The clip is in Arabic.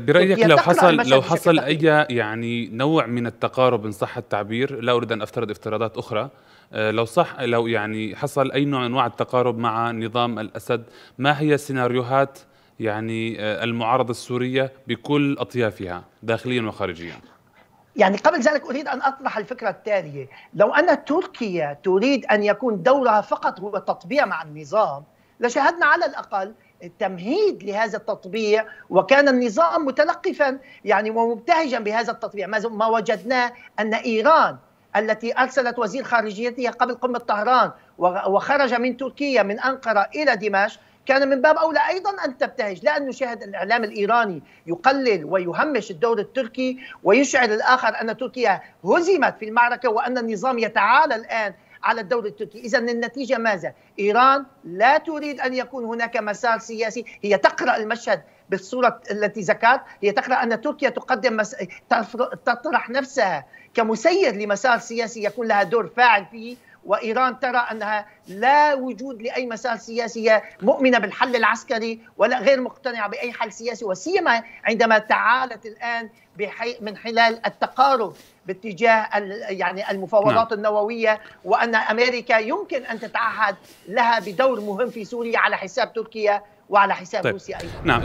برأيك لو حصل لو حصل أي يعني نوع من التقارب إن صح التعبير، لا أريد أن أفترض افتراضات أخرى، آه، لو صح لو يعني حصل أي نوع من أنواع التقارب مع نظام الأسد، ما هي سيناريوهات يعني آه، المعارضة السورية بكل أطيافها داخليا وخارجيا؟ يعني قبل ذلك أريد أن أطرح الفكرة التالية. لو أن تركيا تريد أن يكون دورها فقط هو التطبيع مع النظام لشاهدنا على الأقل تمهيد لهذا التطبيع وكان النظام متلقفا يعني ومبتهجا بهذا التطبيع. ما وجدناه أن إيران التي أرسلت وزير خارجيتها قبل قمة طهران وخرج من تركيا من أنقرة إلى دمشق كان من باب أولى أيضا أن تبتهج. لا أن نشاهد الإعلام الإيراني يقلل ويهمش الدور التركي ويشعر الآخر أن تركيا هزمت في المعركة وأن النظام يتعالى الآن على الدور التركي إذا النتيجة ماذا؟ إيران لا تريد أن يكون هناك مسار سياسي. هي تقرأ المشهد بالصورة التي ذكرت. هي تقرأ أن تركيا تقدم مس... تطرح نفسها كمسير لمسار سياسي يكون لها دور فاعل فيه. وإيران ترى أنها لا وجود لأي مسار سياسي مؤمنة بالحل العسكري ولا غير مقتنعة بأي حل سياسي وسيما عندما تعالت الآن بحي من خلال التقارب باتجاه يعني المفاوضات نعم. النووية وأن أمريكا يمكن أن تتعهد لها بدور مهم في سوريا على حساب تركيا وعلى حساب طيب. روسيا أيضا نعم